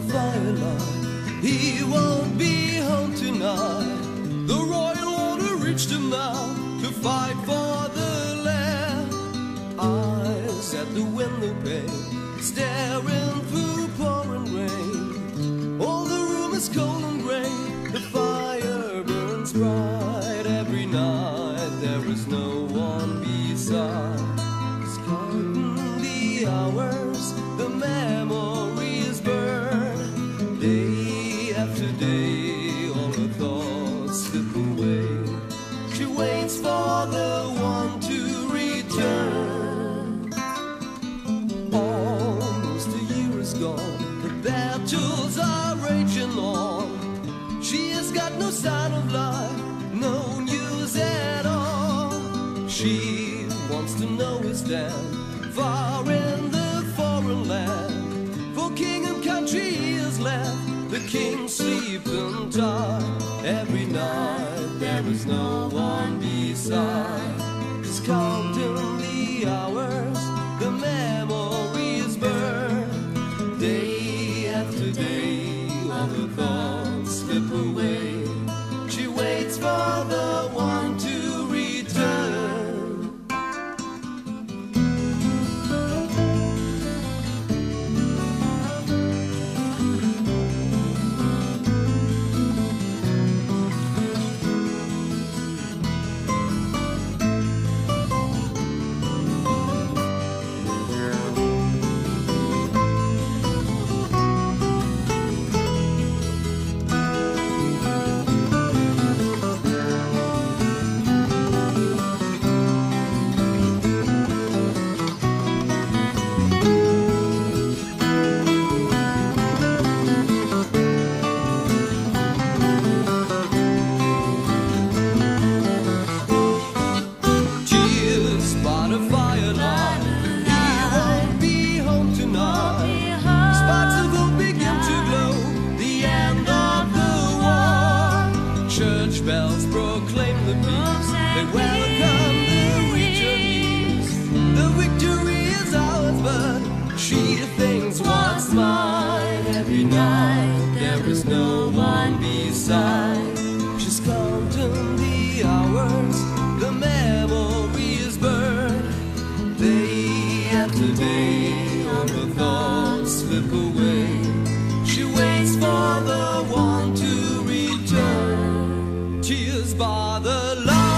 The firelight. He won't be home tonight. The royal order reached him now to fight for the land. Eyes at the window pane, staring through pouring rain. All the room is cold and gray. The fire burns bright every night. There is no one beside. Waits for the one to return. Almost a year is gone, the battles are raging on. She has got no sign of life, no news at all. She wants to know his stand far in the foreign land. For king and country is left, the king sleeping tight. Every night there is no one beside. Just counting the her thoughts slip away. She waits for the one to return. Tears by the light.